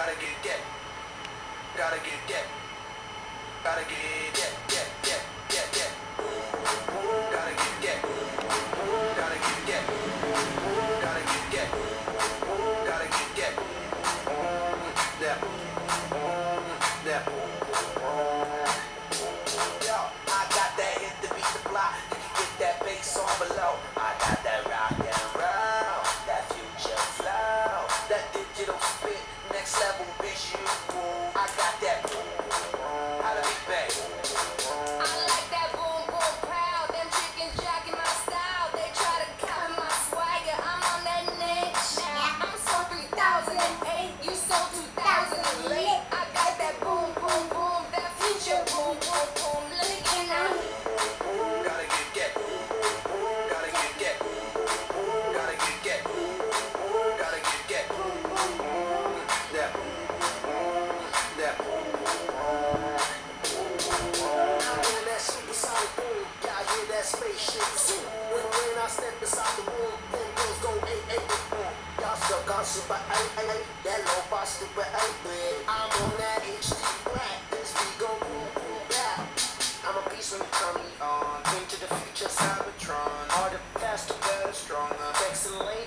Gotta get that. Gotta get that. Gotta get that. That. That. That. That. Gotta get that. Gotta get that. Gotta get that. Gotta get that. That. That. Yo, I got that hit to beat the block. You can get that bass on below. Tas. super eight, that low bar super eight. I'm on that HD black, this we gon' boom boom back. I'm a beast when you turn me on. Into the future, Cybertron. Harder, faster, better, stronger. Excellent.